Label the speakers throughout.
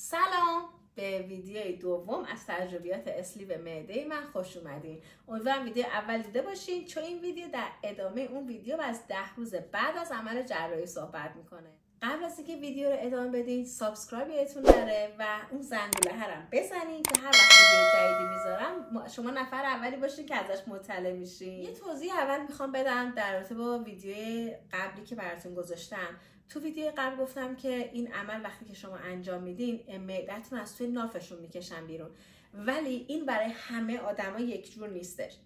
Speaker 1: سلام. به ویدیوی دوم از تجربیات اسلیو معده من خوش اومدین. امیدوارم ویدیو اول دیده باشین چون این ویدیو در ادامه اون ویدیو و از ده روز بعد از عمل جراحی صحبت می‌کنه. قبل از اینکه ویدیو رو ادامه بدین subscribe یادتون نره و اون زنگوله رم بزنین که هر وقت ویدیو جدیدی می‌ذارم شما نفر اولی باشین که ازش مطلع میشین. یه توضیح اول می‌خوام بدم در رابطه با ویدیو قبلی که براتون گذاشتم. تو ویدیو قبل گفتم که این عمل وقتی که شما انجام میدین معدتون از توی نافشون می‌کشن بیرون. ولی این برای همه آدما یک جور نیستش.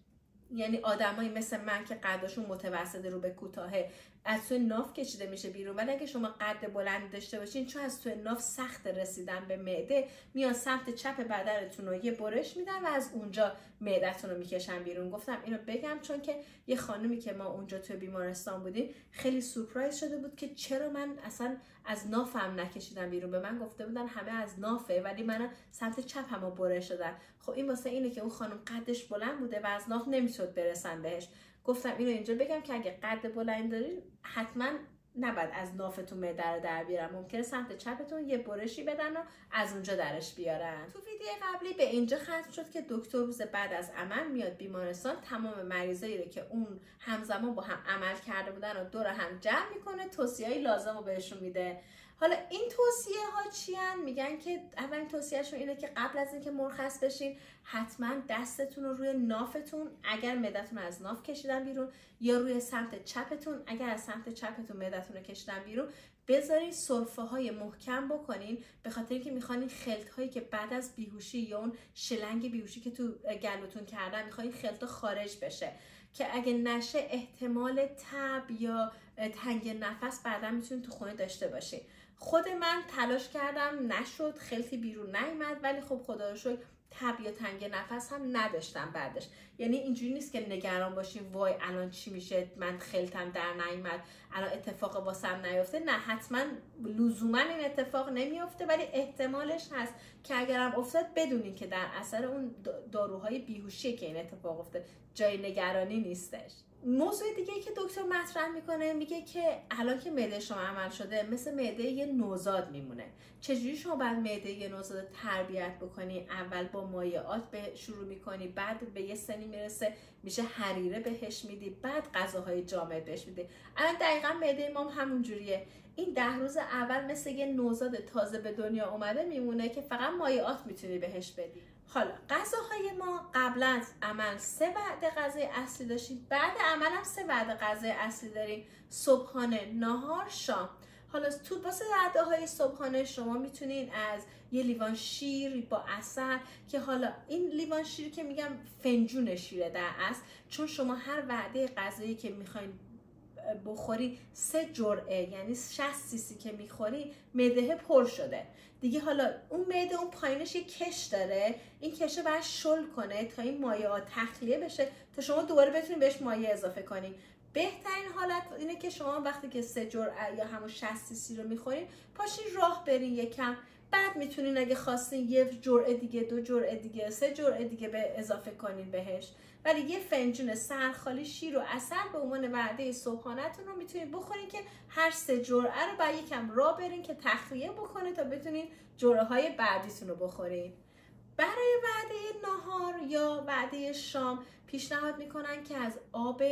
Speaker 1: یعنی آدمایی مثل من که قدشون متوسط رو به کوتاهه از توی ناف کشیده میشه بیرون. ولی اگه شما قد بلند داشته باشین چون از توی ناف سخت رسیدن به معده میان سمت چپ بدنتون رو یه برش میدن و از اونجا معدتون رو می‌کشن بیرون. گفتم اینو بگم چون که یه خانومی که ما اونجا توی بیمارستان بودیم خیلی سورپرایز شده بود که چرا من اصلا از نافم نکشیدم بیرون. به من گفته بودن همه از نافه ولی من سمت چپ هم برش شدن خب این واسه اینه که اون خانم قدش بلند بوده و از ناف نمی‌شد برسن بهش. گفتم اینو اینجا بگم که اگه قد بلند دارین حتما نباید از نافتون معده رو در بیارن. ممکنه سمت چپتون یه برشی بدن و از اونجا درش بیارن. تو ویدیو قبلی به اینجا ختم شد که دکتر روز بعد از عمل میاد بیمارستان تمام مریضایی رو که اون همزمان با هم عمل کرده بودن رو دور هم جمع می‌کنه توصیه لازم رو بهشون میده. حالا این توصیه ها چی میگن که اولین توصیهشون اینه که قبل از اینکه مرخص بشین حتما دستتون رو روی نافتون اگر مدتون از ناف کشیدن بیرون یا روی سمت چپتون اگر از سمت چپتون مدتون رو کشیدن بیرون بذارین سرفه های محکم بکنین به خاطر اینکه می‌خواین خلط هایی که بعد از بیهوشی یا اون شلنگ بیهوشی که تو گلوتون کردن می‌خواین خلط خارج بشه. که اگه نشه احتمال تب یا تنگ نفس بعدا می‌تونید تو خونه داشته باشین. خود من تلاش کردم نشد خیلی بیرون نیومد ولی خب خدا رو شکر تب تنگ نفس هم نداشتم بعدش. یعنی اینجوری نیست که نگران باشیم وای الان چی میشه من خلتم در نیامد الان اتفاق واسم نیفته نه حتما لزوما این اتفاق نمیافته ولی احتمالش هست که اگرم افتاد بدونین که در اثر اون داروهای بیهوشی که این اتفاق افتاد جای نگرانی نیستش. موضوع دیگه که دکتر مطرح می‌کنه میگه که الان که معده شما عمل شده مثل معده یه نوزاد میمونه. چجوری شما باید معده یه نوزاد تربیت بکنی؟ اول با مایعات به شروع می‌کنی بعد به یه سنی می‌رسه میشه حریره بهش میدی بعد غذاهای جامد بهش میدی. الان دقیقا معده ما همون جوریه این ده روز اول مثل یه نوزاد تازه به دنیا اومده میمونه که فقط مایعات می‌تونی بهش بدی. حالا غذاهای ما قبل از عمل سه وعده غذای اصلی داشتیم بعد عمل هم سه وعده غذای اصلی داریم. صبحانه نهار شام. حالا تو واسه وعده های صبحانه شما می‌تونین از یه لیوان شیر با اثر که حالا این لیوان شیر که میگم فنجون شیره در اصل چون شما هر وعده غذایی که می‌خواین بخوری سه جرعه یعنی 60 سیسی که می‌خوری معده پر شده. دیگه حالا اون معده اون پایینش یه کش داره این کشه باید شل کنه تا این مایعات تخلیه بشه تا شما دوباره بتونید بهش مایع اضافه کنید بهترین حالت اینه که شما وقتی که سه جرعه یا همون 60 سیسی رو می‌خورین پاشین راه برین یکم. بعد می‌تونین اگه خواستین یه جرعه دیگه دو جرعه دیگه سه جرعه دیگه به اضافه کنین بهش. ولی یه فنجون سرخالی شیر و اصل به عنوان وعده صبحانهتون رو می‌تونید بخورین که هر سه جرعه رو باید یکم را برین که تخلیه بکنه تا بتونین جرعه های بعدیتون رو بخورین. برای وعده نهار یا وعده شام پیشنهاد می‌کنن که از آب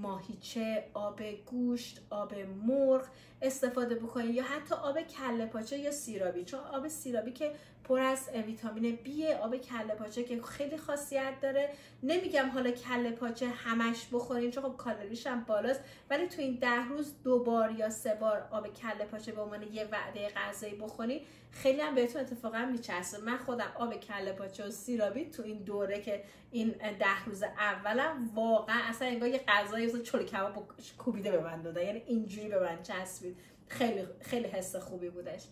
Speaker 1: ماهیچه، آب گوشت، آب مرغ استفاده بکنید یا حتی آب کله پاچه یا سیرابی. چون آب سیرابی که پر از ویتامین B آب کله پاچه که خیلی خاصیت داره. نمیگم حالا کله پاچه همش بخورین چون خب کالریش هم بالاست. ولی تو این ده روز دو بار یا سه بار آب کله پاچه به عنوان یه وعده غذایی بخورین خیلی هم بهتون اتفاقا میچسبه. من خودم آب کله پاچه و سیرابی تو این دوره که این ده روز اولم واقعا اصلا انگار یه غذایی مثل چلو کباب کوبیده به من داده یعنی اینجوری به من چسبید. خیلی خیلی حس خوبی بودش.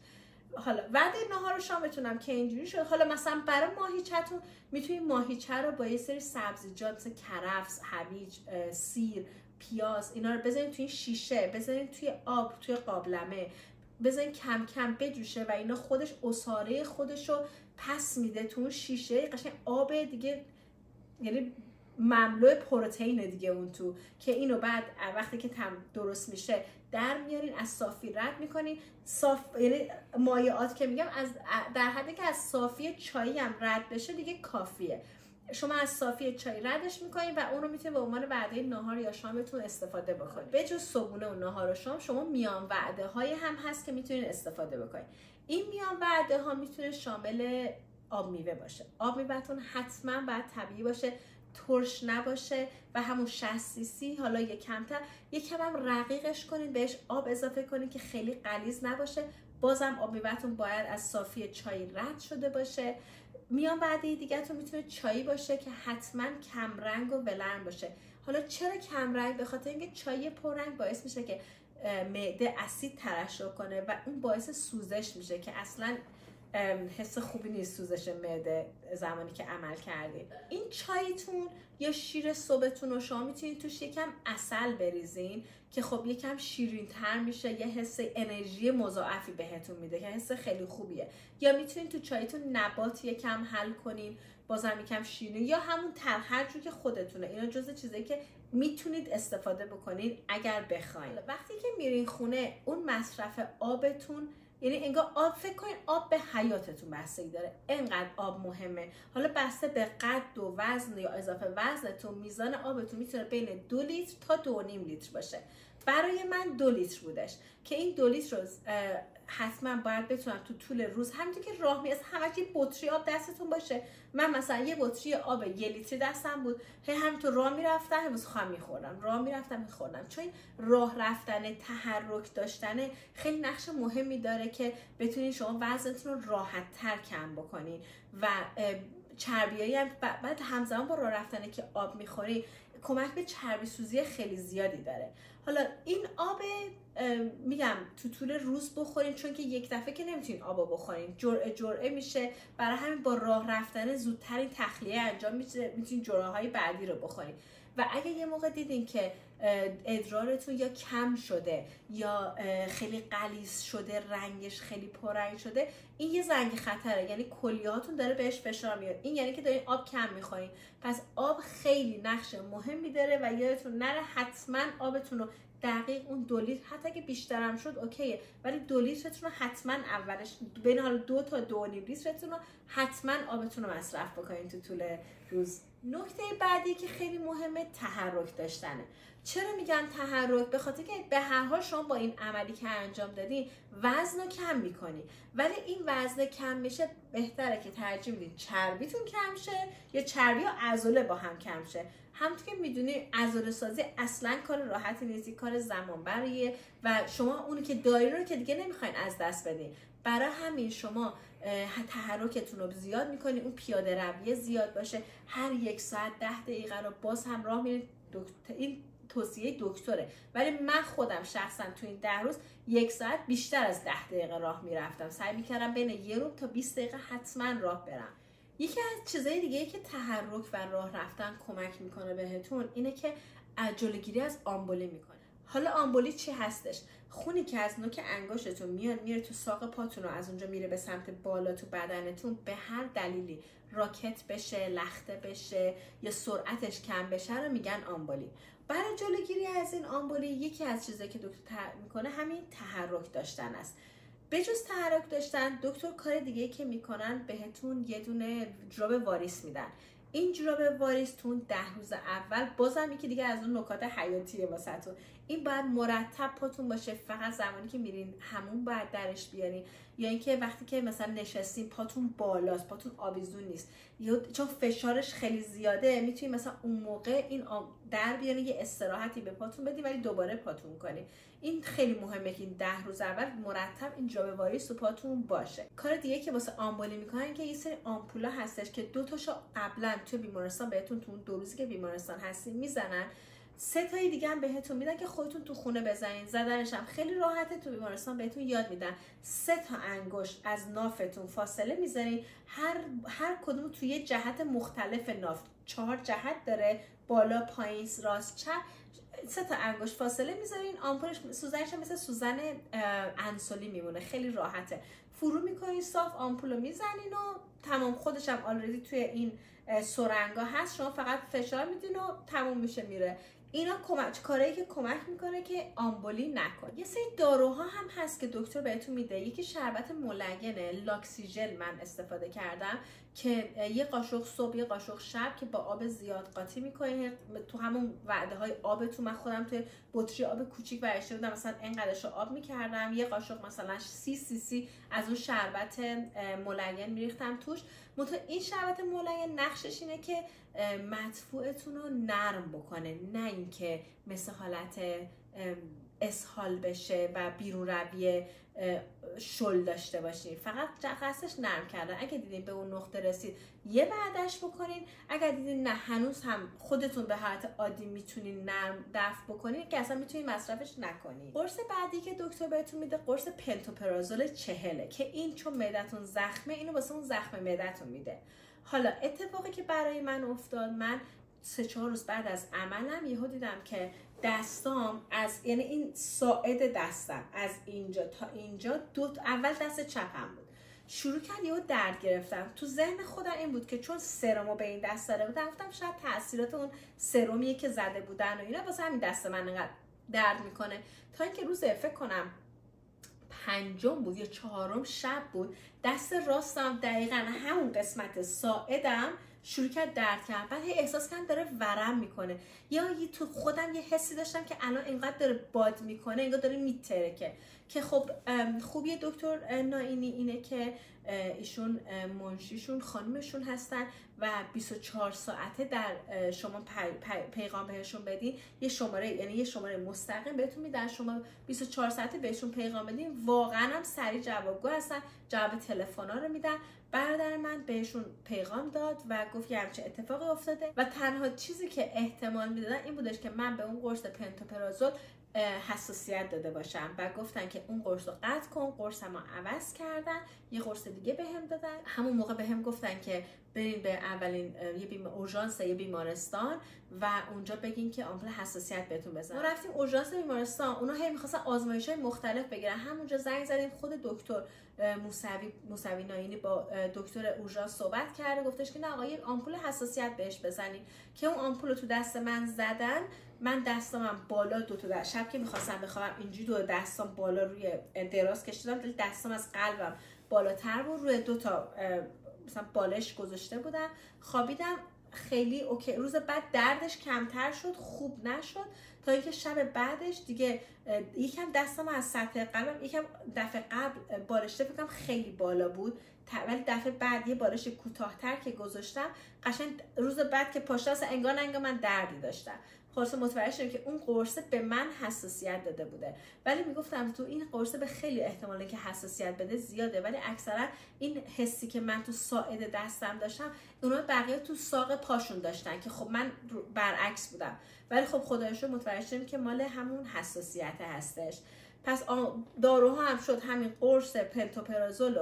Speaker 1: حالا وعده نهار شامتونم که اینجوری شد. حالا مثلا برای ماهیچهتون می‌تونید ماهیچه رو با یه سری سبزیجات مثل کرفس هویج سیر پیاز اینا رو بزنید توی شیشه بزنید توی آب توی قابلمه بزنید کم کم بجوشه و اینا خودش اصاره خودش رو پس میده تو شیشه. قشنگ آب دیگه یعنی مملو پروتئین دیگه اون تو که اینو بعد وقتی که تم درست میشه در میارین از صافی رد می‌کنین. صاف یعنی مایعات که میگم از در حدی که از صافی چایی هم رد بشه دیگه کافیه. شما از صافی چای ردش می‌کنید و اون رو می‌تونید به عنوان وعده نهار یا شامتون استفاده بکنید به جز صبونه و نهار و شام شما میان وعده های هم هست که می‌تونید استفاده بکنید این میان وعده ها می‌تونه شامل آب میوه باشه. آب میوهتون حتما باید طبیعی باشه ترش نباشه و همون 60 سی حالا یه کمتر یه کم هم رقیقش کنید بهش آب اضافه کنید که خیلی قلیز نباشه. بازم آب میوهتون باید از صافی چای رد شده باشه. میان بعدی دیگه تو می‌تونه چایی باشه که حتما کمرنگ و ولرم باشه. حالا چرا کمرنگ؟ به خاطر اینکه چای پررنگ باعث میشه که معده اسید ترشح کنه و اون باعث سوزش میشه که اصلا حس خوبی نیست سوزش معده زمانی که عمل کردید این چایتون یا شیر صبحتون رو شما می‌تونید توش یکم اصل بریزین که خب یکم شیرین تر میشه یه حس انرژی مضاعفی بهتون میده که حس خیلی خوبیه. یا می‌تونید تو چایتون نبات یکم حل کنین بازم یکم شیرین یا همون تر هر که خودتونه. اینا جز چیزایی که می‌تونید استفاده بکنید اگر بخواید وقتی که میرین خونه اون مصرف آبتون یعنی انگار آب فکر کنید آب به حیاتتون بستگی داره. انقدر آب مهمه. حالا بسته به قد و وزن یا اضافه وزنتون میزان آبتون می‌تونه بین دو لیتر تا دو نیم لیتر باشه. برای من دو لیتر بودش. که این دو لیتر رو حتما باید بتونم تو طول روز همینطور که راه می از همه یه بطری آب دستتون باشه. من مثلا یه بطری آب یه لیتری دستم بود. هی همینطور راه می‌رفتم امروز خواهم میخوردم. راه می‌رفتم میخوردم. چون راه رفتن تحرک داشتن خیلی نقش مهمی داره که بتونید شما وزنتون رو راحت تر کم بکنید و چربیایی هم بعد همزمان با راه رفتنه که آب می‌خوری کمک به چربی سوزی خیلی زیادی داره. حالا این آب میگم تو طول روز بخورین چون که یک دفعه که نمی‌تونین آب بخورین. جرعه جرعه میشه. برای همین با راه رفتن زودتر این تخلیه انجام میشه. می‌تونین جرعه های بعدی رو بخورین. و اگه یه موقع دیدین که ادرارتون یا کم شده یا خیلی قلیز شده رنگش خیلی پررنگ شده این یه زنگ خطره. یعنی کلیهاتون داره بهش فشار میاد. این یعنی که دارین آب کم می‌خورین. پس آب خیلی نقش مهمی داره و یادتون نره حتما آبتون رو دقیق اون دو لیتر حتی اگه بیشترم شد اوکیه. ولی دو لیترتون رو حتما اولش بین حالا دو تا دو نیم لیترتون رو حتما آبتون رو مصرف بکنین تو طول روز. نکته بعدی که خیلی مهمه تحرک داشتنه. چرا میگم تحرک؟ به خاطر که به هر حال شما با این عملی که انجام دادین وزن رو کم می‌کنی. ولی این وزن کم میشه بهتره که ترجیح بدین چربیتون کم شه یا چربی و عضله با هم کم شه. همونطور که می‌دونی عضله سازی اصلا کار راحتی نیست کار زمان بریه و شما اونی که داری رو که دیگه نمی‌خواین از دست بدین. برای همین شما تحرکتون رو زیاد می‌کنی اون پیاده رویه زیاد باشه. هر یک ساعت ده دقیقه رو باز هم راه میرید این توصیه دکتره. ولی من خودم شخصا تو این ده روز یک ساعت بیشتر از ده دقیقه راه می‌رفتم. سعی می‌کردم بین یه رو تا 20 دقیقه حتما راه برم. یکی از چیزهای دیگه که تحرک و راه رفتن کمک می‌کنه بهتون اینه که جلوگیری از آمبولی می‌کنه. حالا آمبولی چی هستش؟ خونی که از نوک انگشتتون میاد میره تو ساق پاتون و از اونجا میره به سمت بالا تو بدنتون به هر دلیلی. راکت بشه لخته بشه یا سرعتش کم بشه رو میگن آمبولی. برای جلوگیری از این آمبولی یکی از چیزایی که دکتر می‌کنه همین تحرک داشتن است. به جز تحرک داشتن دکتر کار دیگه که می‌کنن بهتون یه دونه جراب واریس میدن. این جراب واریستون ده روز اول بازم یکی دیگه از اون نکات حیاتیه واسهتون. این باید مرتب پاتون باشه فقط زمانی که میرین همون باید درش بیارین. یا اینکه وقتی که مثلا نشستین پاتون بالاست پاتون آویزون نیست. یا چون فشارش خیلی زیاده می‌تونید مثلا اون موقع این در بیارین یه استراحتی به پاتون بدین ولی دوباره پاتون کنین. این خیلی مهمه که این ده روز اول مرتب این جابه واریس تو پاتون باشه. کار دیگه که واسه آمبولی می‌کنن که یه سری آمپولا هستش که دو تاشو قبلا تو بیمارستان بهتون تو دو روزی که بیمارستان هستین می‌زنن. سه تایی دیگه هم بهتون میدن که خودتون تو خونه بزنین. زدنش هم خیلی راحته تو بیمارستان بهتون یاد میدن. سه تا انگشت از نافتون فاصله می‌ذارین. هر هر کدوم توی یه جهت مختلف ناف. چهار جهت داره. بالا پایین راست چپ. سه تا انگشت فاصله می‌ذارین. آمپولش سوزنش مثل سوزن انسولی میمونه. خیلی راحته. فرو می‌کنین صاف آمپول رو می‌زنین و تمام. خودش هم آلردی توی این سرنگا هست. شما فقط فشار میدین و تموم میشه میره. اینا کمک کاری که کمک می‌کنه که آمبولی نکنه. یه سری داروها هم هست که دکتر بهتون میده. یکی شربت ملگنه لاکسیژل من استفاده کردم. که یه قاشق صبح یه قاشق شب که با آب زیاد قاطی می‌کنه. تو همون وعده های آب تو من خودم توی بطری آب کوچیک برشته بودم مثلا انقدرش آب می‌کردم. یه قاشق مثلا سی سی سی از اون شربت ملگن میریختم توش. منتها این شربت ملگن نقشش اینه که مدفوعتون رو نرم بکنه. نه اینکه مثل حالت اسهال بشه و بیرون روی شل داشته باشین. فقط قصدش نرم کردن. اگه دیدین به اون نقطه رسید یه بعدش بکنین. اگر دیدین نه هنوز هم خودتون به حالت عادی می‌تونین نرم دفع بکنین که اصلا می‌تونین مصرفش نکنین. قرص بعدی که دکتر بهتون میده قرص پنتوپرازول چهله که این چون معدتون زخمه اینو واسه اون زخم معدتون میده. حالا اتفاقی که برای من افتاد من سه چهار روز بعد از عملم یهو دیدم که دستام از یعنی این ساعد دستم از اینجا تا اینجا دو اول دست چپم بود. شروع کرد یهو درد گرفتم. تو ذهن خودم این بود که چون سرمو به این دست داره بودم گفتم شاید تاثیرات اون سرمیه که زده بودن و اینا واسه همین دست من انقدر درد می‌کنه. تا اینکه روز فکر کنم پنجم بود یا چهارم شب بود دست راستم دقیقا همون قسمت ساعدم شروع کرد درد کرد بعد هی احساس کردم داره ورم می‌کنه. یا تو خودم یه حسی داشتم که الان اینقدر داره باد می‌کنه انگار داره میترکه. که خب خوبی دکتر ناینی اینه که ایشون منشیشون خانمشون هستن و 24 ساعته در شما پیغام بهشون بدین. یه شماره یعنی یه شماره مستقیم بهتون میدن. شما 24 ساعته بهشون پیغام بدین. واقعا هم سریع جوابگو هستن. جواب تلفن رو میدن. برادر من بهشون پیغام داد و گفت که همچه اتفاقی افتاده. و تنها چیزی که احتمال می‌دادن این بودش که من به اون قرص پنتوپرازول حساسیت داده باشم و گفتن که اون قرص رو قطع کن قرص ما عوض کردن یه قرص دیگه بهم به دادن. همون موقع بهم به گفتن که برین به اولین یه بیم اورژانس یه بیمارستان و اونجا بگین که آمپول حساسیت بهتون بزنن ما رفتیم اورژانس بیمارستان اونا هی می‌خواستن آزمایش های مختلف بگیرن. همونجا زنگ زدیم خود دکتر موسوی موسوی ناینی با دکتر اورژانس صحبت کرده گفتش که نه آقا آمپول حساسیت بهش بزنین. که اون آمپول رو تو دست من زدن من دستامم بالا دو تا در شب که می‌خواستم بخوابم اینجوری دو دستام بالا روی دراز کشیدم دستام از قلبم بالاتر بود. روی دو تا مثلا بالش گذاشته بودم خوابیدم. خیلی اوکی. روز بعد دردش کمتر شد خوب نشد. تا اینکه شب بعدش دیگه یکم دستم از سطح قلبم یکم دفعه قبل بالشته فکرم خیلی بالا بود. ولی دفعه بعد یه بالش کوتاهتر که گذاشتم قشنگ روز بعد که پشت انگار انگار من دردی داشتم. خلاصه متوجه شدم که اون قرصه به من حساسیت داده بوده. ولی می‌گفتم تو این قرصه به خیلی احتماله که حساسیت بده زیاده. ولی اکثرا این حسی که من تو ساعد دستم داشتم اونا بقیه تو ساق پاشون داشتن که خب من برعکس بودم. ولی خب خدایش رو متوجه شدم که مال همون حساسیت هستش. پس داروها هم شد همین قرص پنتوپرازول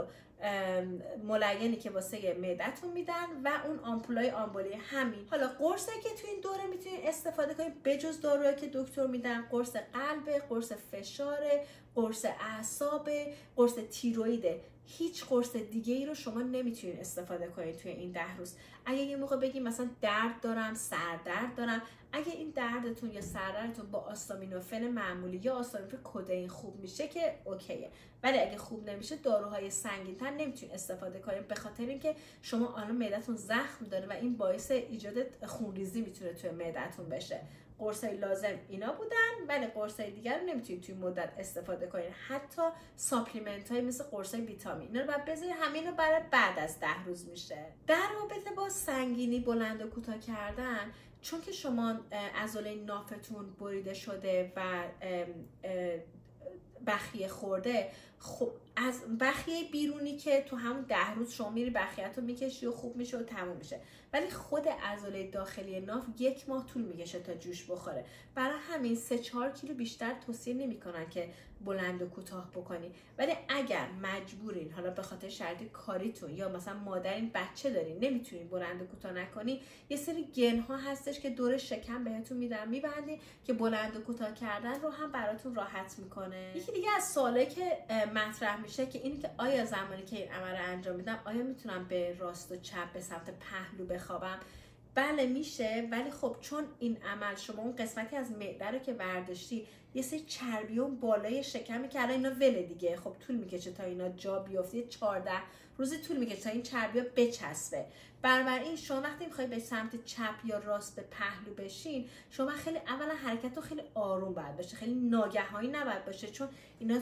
Speaker 1: ملینی که واسه معدتون میدن و اون آمپولای آمبولی همین. حالا قرصی که تو این دوره می‌تونید استفاده کنید بجز داروهایی که دکتر میدن قرص قلب قرص فشار قرص اعصاب قرص تیرویده. هیچ قرص دیگه ای رو شما نمی‌تونید استفاده کنید توی این ده روز. اگه یه موقع بگیم مثلا درد دارم سردرد دارم اگه این دردتون یا سردردتون با آستامینوفن معمولی یا آستامینوفن کدئین خوب میشه که اوکیه. ولی اگه خوب نمیشه داروهای سنگینتر نمی‌تونید استفاده کنید به خاطر اینکه شما الان معدتون زخم داره و این باعث ایجاد خونریزی می‌تونه توی معدتون بشه. قرصای لازم اینا بودن. ولی قرصای دیگر رو نمی‌تونید توی مدت استفاده کنید حتی ساپلیمنت های مثل قرصای ویتامین. اینا رو بعد بذارید همین رو برای بعد از ده روز میشه. در رابطه با سنگینی بلند و کوتاه کردن چون که شما عضله نافتون بریده شده و بخیه خورده خب از بخیه بیرونی که تو همون ده روز شما میری بخیت رو می‌کشی و خوب میشه و تموم میشه. ولی خود عضله داخلی ناف یک ماه طول می‌کشه تا جوش بخوره. برای همین سه چهار کیلو بیشتر توصیه نمی‌کنن که بلند و کوتاه بکنی. ولی اگر مجبورین حالا به خاطر شرط کاریتون یا مثلا مادرین بچه دارین نمی‌تونین بلند و کوتاه نکنی یه سری گن ها هستش که دور شکم بهتون میدن. میبندی که بلند و کوتاه کردن رو هم براتون راحت می‌کنه. یکی دیگه از سواله که مطرح میشه که اینی که آیا زمانی که این عمل رو انجام میدم آیا می‌تونم به راست و چپ به سمت پهلو بخوابم؟ بله میشه. ولی خب چون این عمل شما اون قسمتی از معده رو که برداشتی یه سری چربی اون بالای شکمی که الان اینا وله دیگه. خب طول می‌کشه تا اینا جا بیفته. 14 روزی طول می‌کشه تا این چربی ها بچسبه. این شما وقتی می‌خوای به سمت چپ یا راست به پهلو بشین شما خیلی اولا حرکت رو خیلی آروم باید باشه خیلی ناگهانی نباید باشه چون اینا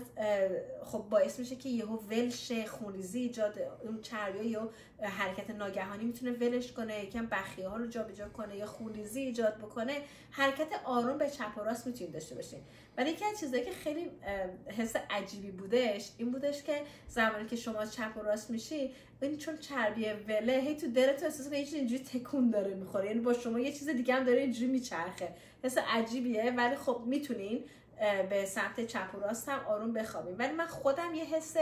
Speaker 1: خب باعث میشه که یهو ولش خونریزی ایجاد اون چربی یا حرکت ناگهانی می‌تونه ولش کنه یکم بخیه ها رو جابجا کنه یا خونریزی ایجاد بکنه حرکت آروم به چپ و راست می‌تونید داشته باشین. ولی یکی از چیزایی که خیلی حس عجیبی بودش این بودش که زمانی که شما چپ و راست میشی این چون چربی وله هی تو دلت احساس کنی اینجوری تکون داره می‌خوره. یعنی با شما یه چیز دیگه هم داره اینجوری میچرخه. حس عجیبیه. ولی خب می‌تونین به سمت چپ و راست هم آروم بخوابیم ولی من خودم یه حس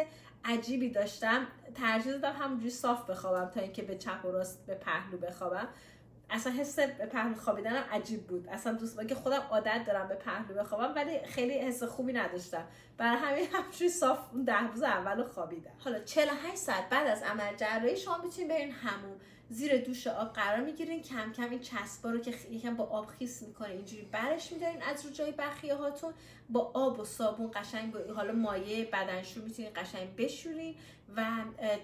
Speaker 1: عجیبی داشتم. ترجیح دادم همونجوری صاف بخوابم تا اینکه به چپ و راست به پهلو بخوابم. اصلا حس پهلو خوابیدنم عجیب بود. اصلا دوست که خودم عادت دارم به پهلو بخوابم ولی خیلی حس خوبی نداشتم. برای همین همچوری صاف ده روز اول خوابیدم. حالا 48 ساعت بعد از عمل جراحی شما می‌تونید برین همون زیر دوش آب قرار می‌گیرین. کم کم این چسبا رو که یکم با آب خیس می‌کنه اینجوری برش میدارین از رو جای بخیه هاتون. با آب و صابون قشنگ حالا مایه بدنشو می‌تونین قشنگ بشورین. و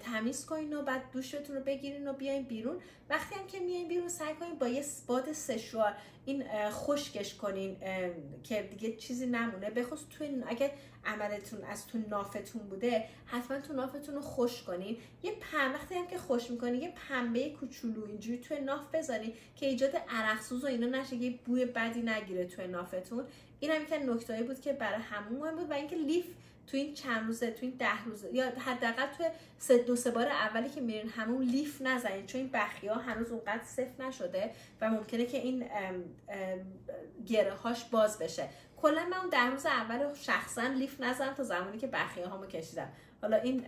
Speaker 1: تمیز کنین و بعد دوشتون رو بگیرین و بیاین بیرون. وقتی هم که میاین بیرون سعی کنین با یه باد سشوار این خشکش کنین که دیگه چیزی نمونه. بخصوص تو اگه عملتون از تو نافتون بوده حتما تو نافتون رو خوش کنین. یه پم وقتی هم که خوش می‌کنین یه پنبه کوچولو اینجوری توی ناف بذارین که ایجاد عرقسوز و اینا نشه یه بوی بدی نگیره توی نافتون. این هم که نکتهایی بود که برای همون مهم بود و اینکه لیف تو این چند روزه تو این ده روزه یا حداقل تو سه دو سه بار اولی که میرین همون لیف نزنین چون این بخی ها هنوز اونقدر صفر نشده و ممکنه که این گره هاش باز بشه. کلا من اون ده روز اول شخصا لیف نزدم تا زمانی که بخیه هامو کشیدم. حالا این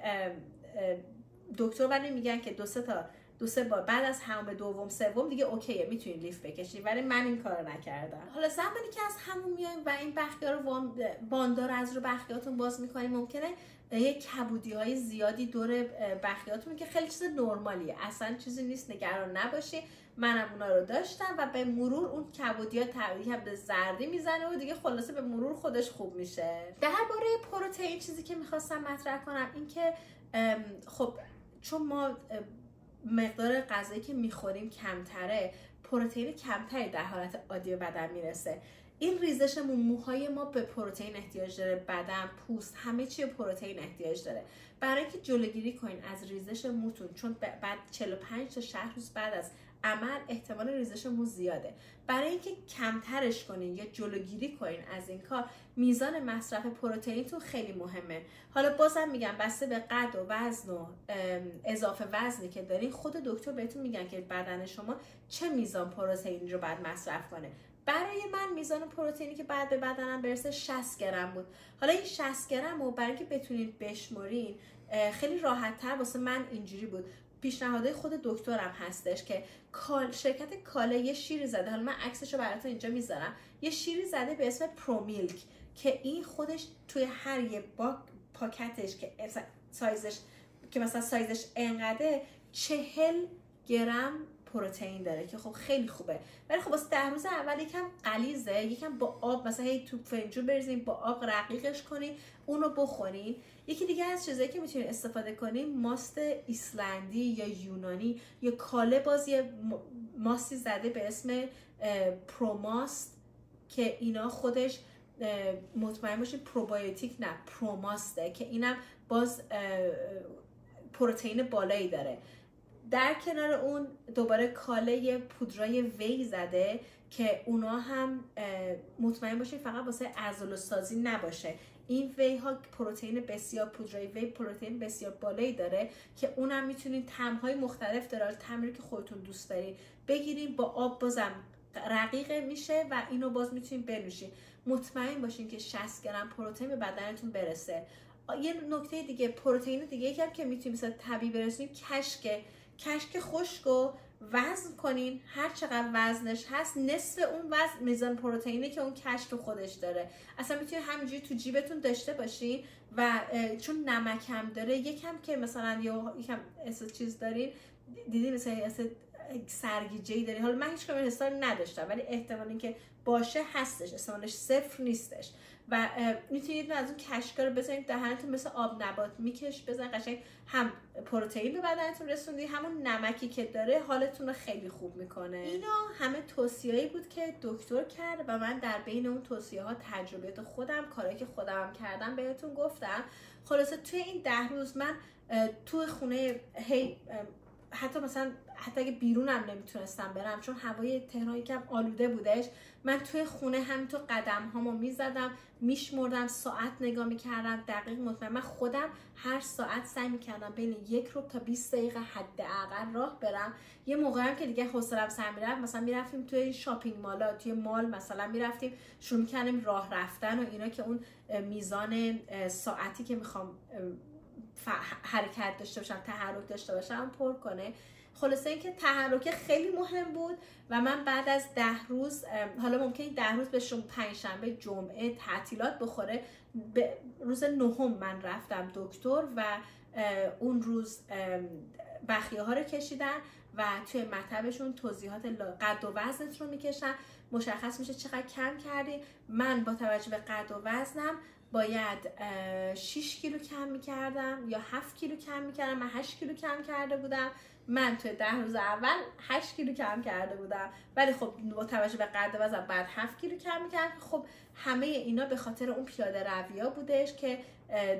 Speaker 1: دکتر ولی میگن که دو سه تا دو سه بار. بعد از همون دوم سوم دیگه اوکیه می‌تونید لیف بکشید ولی من این کارو نکردم. حالا زمانی که از همون میایم و این بخیا رو باندار از رو بخیاتون باز می‌کنیم. ممکنه یه کبودی های زیادی دور بخیاتون که خیلی چیز نرمالیه. اصلا چیزی نیست نگران نباشی. منم اونا رو داشتم و به مرور اون کبودی ها تبدیل به زردی می‌زنه و دیگه خلاصه به مرور خودش خوب میشه. درباره پروتئین چیزی که می‌خواستم مطرح کنم این که خب چون ما مقدار غذایی که می‌خوریم کمتره پروتئین کمتری در حالت عادی بدن می‌رسه. این ریزش موهای ما به پروتئین احتیاج داره بدن پوست همه چی پروتئین احتیاج داره. برای اینکه جلوگیری کنین از ریزش موتون چون بعد 45 تا 60 روز بعد از عمل احتمال ریزش مو زیاده. برای اینکه کمترش کنین یا جلوگیری کنین از این کار میزان مصرف پروتئینتون خیلی مهمه. حالا بازم میگم بسته به قد و وزن و اضافه وزنی که دارین خود دکتر بهتون میگن که بدن شما چه میزان پروتئین رو باید مصرف کنه. برای من میزان پروتئینی که بعد به بدنم برسه 60 گرم بود. حالا این 60 گرم رو برای اینکه بتونید بشمرین خیلی راحت تر واسه من اینجوری بود. پیشنهادهای خود دکترم هستش که شرکت کاله یه شیری زده. حالا من عکسش رو براتون اینجا می‌ذارم. یه شیری زده به اسم پرومیلک که این خودش توی هر یه پاکتش که سایزش که مثلا سایزش انقدر چهل گرم پروتئین داره که خب خیلی خوبه. ولی خب واسه ده روز اول یکم قلیزه یکم با آب مثلا هی تو فنجون بریزین با آب رقیقش کنین اونو بخورین. یکی دیگه از چیزایی که می‌تونید استفاده کنین ماست ایسلندی یا یونانی یا کاله بازی ماستی زده به اسم پروماست که اینا خودش مطمئن باشید پروبایوتیک نه پروماسته که اینم باز پروتئین بالایی داره. در کنار اون دوباره کاله پودرای وی زده که اونا هم مطمئن باشید فقط واسه عضل سازی نباشه. این وی ها پروتئین بسیار پودرای وی پروتئین بسیار بالایی داره که اونم می‌تونید های مختلف داره تمری که خودتون دوست دارید بگیریم با آب بازم رقیق میشه و اینو باز می‌تونید بنوشید مطمئن باشین که 60 گرم پروتئین به بدنتون برسه. یه نکته دیگه پروتئین دیگه یکم که می‌تونید مثلا طبیعی برسونید کشک کشک خشک و وزن کنین. هر چقدر وزنش هست نصف اون وزن میزان پروتئینی که اون کش تو خودش داره. اصلا می‌تونید همینجوری تو جیبتون داشته باشین و چون نمک هم داره یکم که مثلا یا یکم چیز دارین. دیدی مثلا سرگیجه ای داری. حالا من هیچ کاری نداشتم ولی احتمال که باشه هستش. استعمالش صفر نیستش. و می‌تونید از اون کشکا رو بزنید دهنتون مثل آب نبات میکش بزن قشنگ هم پروتئین به بدنتون رسوندی همون نمکی که داره حالتون رو خیلی خوب می‌کنه. اینا همه توصیه‌ای بود که دکتر کرد و من در بین اون توصیه ها تجربیات خودم کارهایی که خودم کردم بهتون گفتم. خلاصه توی این ده روز من تو خونه هی حتی مثلا حتی اگه بیرونم نمی‌تونستم برم چون هوای تهران یکم آلوده بودش من توی خونه همینطور قدم هامو می‌زدم. میشمردم ساعت نگاه می‌کردم دقیق مطمئن. من خودم هر ساعت سعی می‌کردم بین یک رو تا 20 دقیقه حداقل راه برم. یه موقع هم که دیگه حوصلم سر می‌رفت مثلا می‌رفتیم توی شاپینگ مالا توی مال مثلا می‌رفتیم شروع می‌کردیم راه رفتن و اینا که اون میزان ساعتی که می‌خوام حرکت داشته باشم تحرک داشته باشم پر کنه. خلاصه اینکه تحرک خیلی مهم بود و من بعد از ده روز حالا ممکنه ده روز به شما پنجشنبه جمعه تعطیلات بخوره. به روز نهم من رفتم دکتر و اون روز بخیه ها رو کشیدن و توی مطبشون توضیحات قد و وزنت رو می‌کشن. مشخص میشه چقدر کم کردی. من با توجه به قد و وزنم باید 6 کیلو کم می‌کردم یا 7 کیلو کم می‌کردم. من 8 کیلو کم کرده بودم. من توی ده روز اول 8 کیلو کم کرده بودم. ولی خب با توجه به قد وزن بعد 7 کیلو کم می‌کردم. خب همه اینا به خاطر اون پیاده رویا بودش که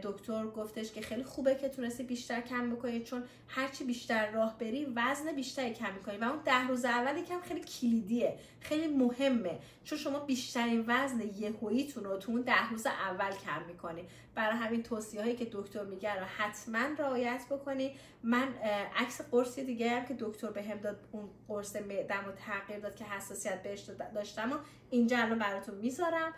Speaker 1: دکتر گفتش که خیلی خوبه که تونستی بیشتر کم بکنی چون هرچی بیشتر راه بری وزن بیشتری کم می‌کنی. و اون ده روز اول یکم خیلی کلیدیه خیلی مهمه. چون شما بیشترین وزن یهوییتون رو تو اون ده روز اول کم می‌کنی. برای همین توصیه هایی که دکتر میگه رو حتما رعایت بکنی. من عکس قرصی دیگه هم که دکتر بهم داد اون قرص معدم و تغییر داد که حساسیت بهش داشتم و اینجا الان براتون می‌ذارم.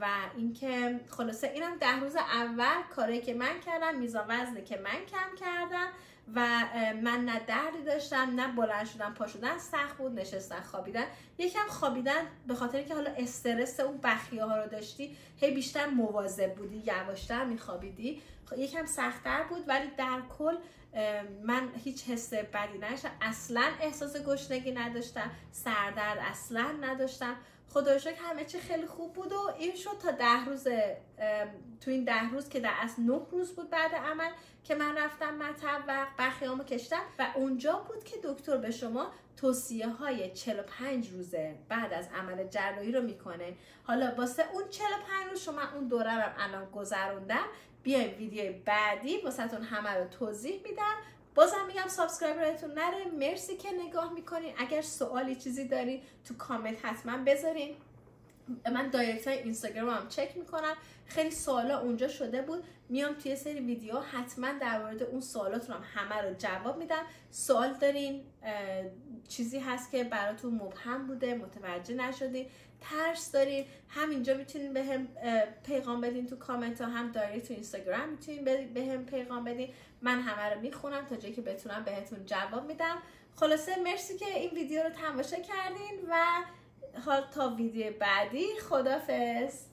Speaker 1: و اینکه خلاصه اینم ده روز اول کاری که من کردم میزان وزنی که من کم کردم. و من نه دردی داشتم نه بلند شدم پا شدن سخت بود نشستن خوابیدن. یکم خوابیدن به خاطر که حالا استرس اون بخیه ها رو داشتی هی بیشتر مواظب بودی یواشتر میخوابیدی. یکم سختتر بود ولی در کل من هیچ حس بدی نداشتم اصلا احساس گشنگی نداشتم سردرد اصلا نداشتم. خدا همه چی خیلی خوب بود و این شد تا ده روز تو این ده روز که در از نه روز بود بعد عمل که من رفتم مطب و بخیامو کشتم و اونجا بود که دکتر به شما توصیه های 45 روزه بعد از عمل جراحی رو می‌کنه. حالا واسه اون 45 روز شما اون دوره رو الان گذروندم بیایم ویدیو بعدی واستون همه رو توضیح میدم. بازم میگم subscribe یادتون نره. مرسی که نگاه می‌کنین. اگر سوالی چیزی داری تو کامنت حتما بذارین. من direct های اینستاگرام هم چک می‌کنم. خیلی سوالا اونجا شده بود. میام توی سری ویدیو حتما در مورد اون سوالاتون هم همه رو جواب میدم. سوال دارین چیزی هست که براتون مبهم بوده متوجه نشدین ترس دارین همینجا می‌تونین به هم پیغام بدین تو کامنت ها هم دایرکت تو اینستاگرام می‌تونین به هم پیغام بدین. من همه رو می‌خونم تا جایی که بتونم بهتون جواب میدم. خلاصه مرسی که این ویدیو رو تماشا کردین و تا ویدیو بعدی خدافز